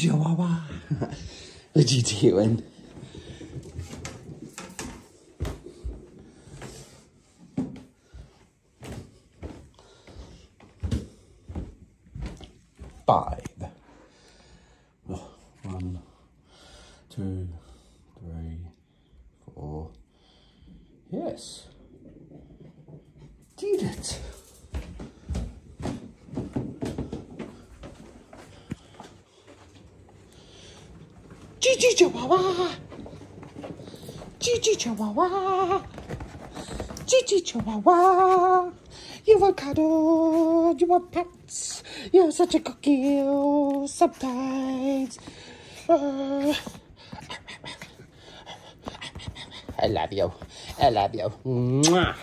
Chihuahua. what you doing? Five. Oh, one, two, three, four. Yes. Did it. Chihuahua. ChiChi Chihuahua. You are cuddled, you are pets. You're such a cookie sometimes. Uh, I love you. I love you. Mwah.